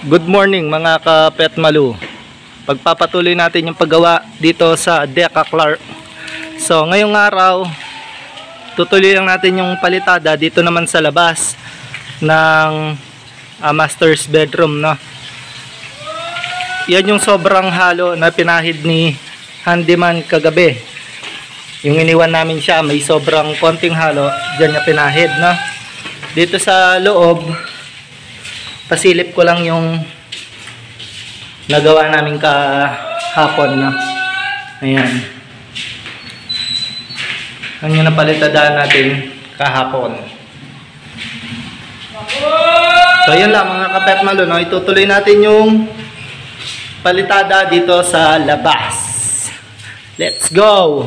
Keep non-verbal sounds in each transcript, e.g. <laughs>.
Good morning mga ka-pet malu. Pagpapatuloy natin yung paggawa dito sa Deca Clark. So ngayong araw, tutuloy lang natin yung palitada dito naman sa labas ng uh, master's bedroom. No? Yan yung sobrang halo na pinahid ni handyman kagabi. Yung iniwan namin siya, may sobrang konting halo, dyan niya pinahid. No? Dito sa loob, pasilip ko lang yung nagawa namin kahapon na ayan. Ang yung napalitadaan natin kahapon. So yun lang mga kapet malo no? itutuloy natin yung palitada dito sa labas. Let's go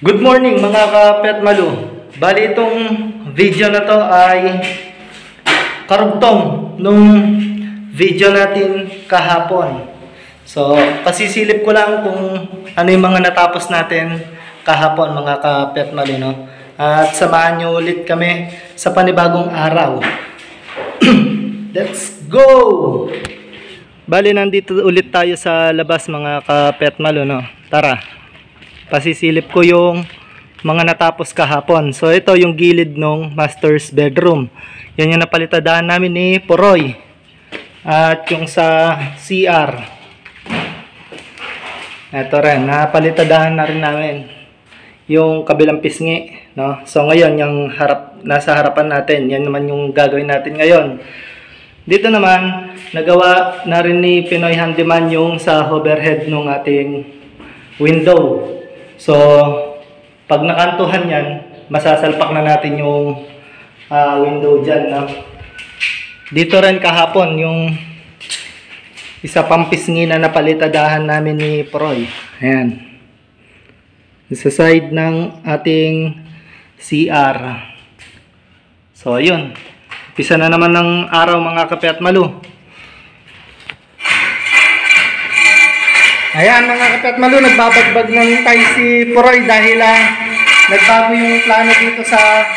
Good morning mga ka-pet malu. Bali itong video na to ay karugtong nung video natin kahapon. So, pasisilip ko lang kung ano yung mga natapos natin kahapon mga ka-pet malu. No? At samahan nyo ulit kami sa panibagong araw. <clears throat> Let's go! Bali, nandito ulit tayo sa labas mga ka-pet malu. No? Tara! Pasisilip ko yung mga natapos kahapon. So ito yung gilid ng master's bedroom. Yan yung napalitadahan namin ni Poroy. At yung sa CR. Ito rin, napalitadahan na rin namin yung kabilang pisngi. No? So ngayon, yung harap, nasa harapan natin, yan naman yung gagawin natin ngayon. Dito naman, nagawa na rin ni Pinoy Handyman yung sa overhead ng ating window. So, pag nakantuhan yan, masasalpak na natin yung ah, window dyan. No? Dito rin kahapon, yung isa pang pisngi na napalitadahan namin ni Proy. Ayan. Sa side ng ating CR. So, ayun. Pisa na naman ng araw mga kape at malu. Ayan mga kapat malu, nagbabagbag ng tayo si Poroy dahil ah, nagbago yung plano dito sa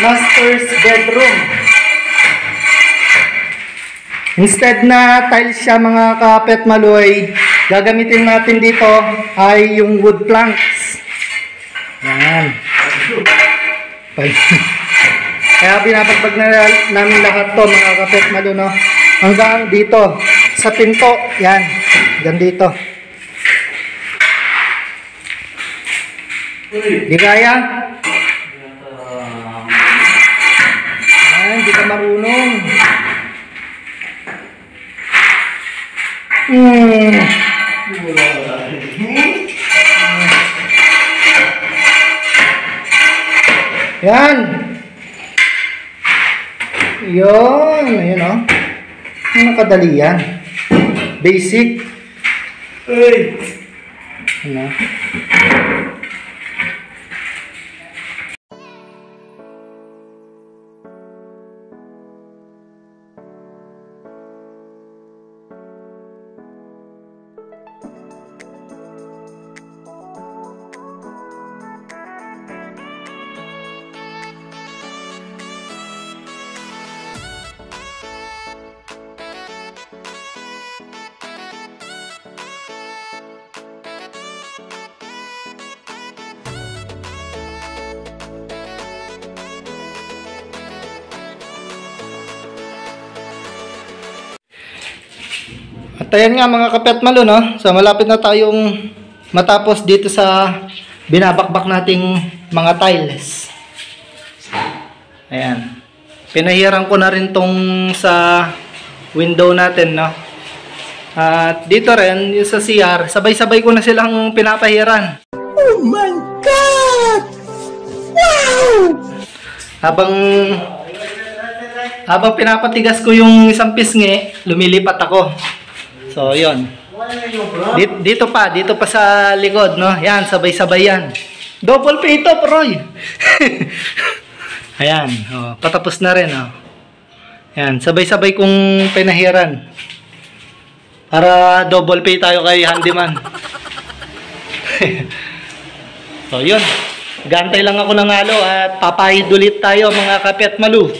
master's bedroom. Instead na tiles siya mga kapet malu gagamitin natin dito ay yung wood planks. Yan. <laughs> Kaya binabagbag na namin lahat to mga kapet malu no. Hanggang dito sa pinto. Yan. Hanggang dito. Di kaya? Ay, hindi ka marunong. Hmm. Yan. Yun. Ayun. Oh. Nakadali yan. Basic. Ano? At ayan nga mga kapet malo, no? So malapit na tayong matapos dito sa binabakbak nating mga tiles. Ayan. Pinahiran ko na rin tong sa window natin, no? At dito rin, yung sa CR, sabay-sabay ko na silang pinapahiran. Oh my God! Wow! Habang habang pinapatigas ko yung isang pisngi, lumilipat ako. So, yon. Dito, pa, dito pa sa likod, no? Yan, sabay-sabay yan. Double pay ito, Roy. <laughs> Ayan, oh, patapos na rin, oh. Yan, sabay-sabay kong pinahiran. Para double pay tayo kay handyman. <laughs> so, yun. Gantay lang ako ng halo at papahid ulit tayo mga kape at malu.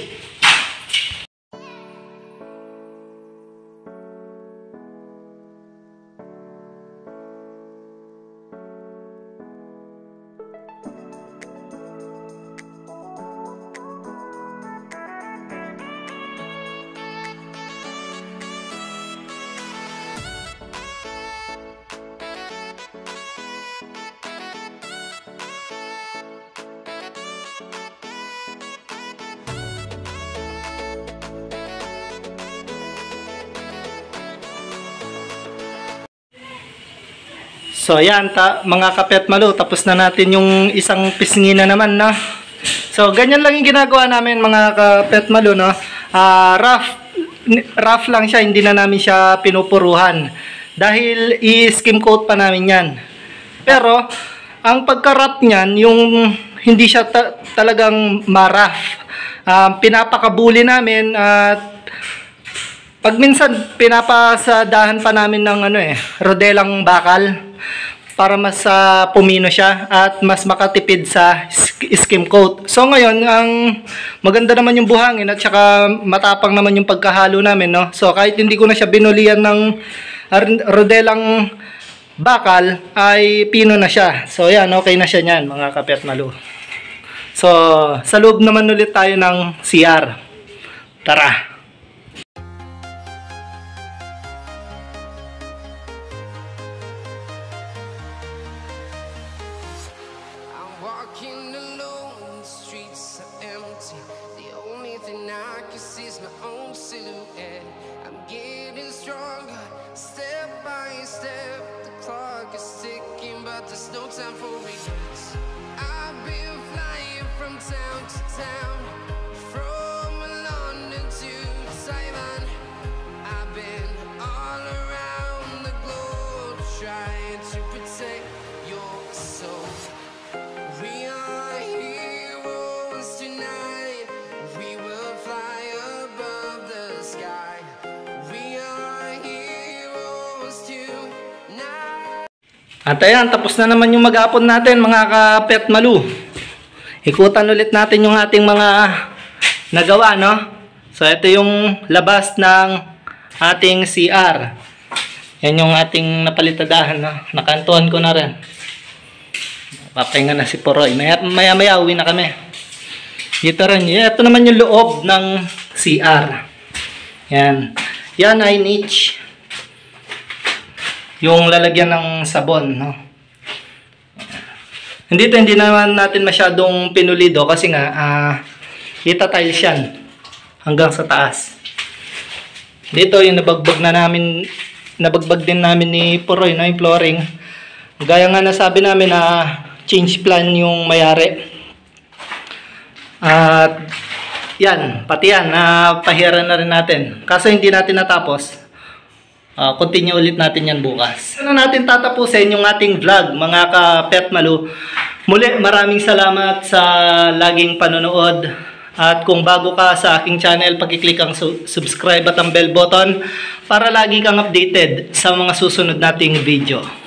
So ayan, ta, mga kapet malu, tapos na natin yung isang pisngi na naman na. So ganyan lang yung ginagawa namin mga kapet malu, no? Ah, rough, rough lang siya, hindi na namin siya pinupuruhan. Dahil i-skim coat pa namin yan. Pero, ang pagka-rough niyan, yung hindi siya ta- talagang ma-rough. Ah, pinapakabuli namin at pag minsan pinapasadahan pa namin ng ano eh, rodelang bakal para mas ah, pumino siya at mas makatipid sa sk- skim coat. So ngayon, ang maganda naman yung buhangin at saka matapang naman yung pagkahalo namin, no? So kahit hindi ko na siya binulian ng rodelang bakal, ay pino na siya. So yan, okay na siya niyan, mga kapet malu. So, sa loob naman ulit tayo ng CR. Tara! Can At ayan, tapos na naman yung mag-apon natin mga kapet malu. Ikutan ulit natin yung ating mga nagawa, no? So, ito yung labas ng ating CR. Yan yung ating napalitadahan, no? Nakantuhan ko na rin. Papahinga na si Poroy. Maya, maya, maya uwi na kami. Dito rin. Ito naman yung loob ng CR. Yan. Yan ay niche yung lalagyan ng sabon, no? Hindi to, hindi naman natin masyadong pinulido kasi nga, ah, itatiles yan hanggang sa taas. Dito yung nabagbag na namin, nabagbag din namin ni Poroy, no, yung flooring. Gaya nga nasabi namin na change plan yung mayari. At yan, pati yan, na pahiran na rin natin. Kaso hindi natin natapos. Ah, continue ulit natin yan bukas. Ano natin tatapusin yung ating vlog, mga ka-pet malu. Muli, maraming salamat sa laging panonood. At kung bago ka sa aking channel, pakiclick ang su- subscribe at ang bell button para lagi kang updated sa mga susunod nating video.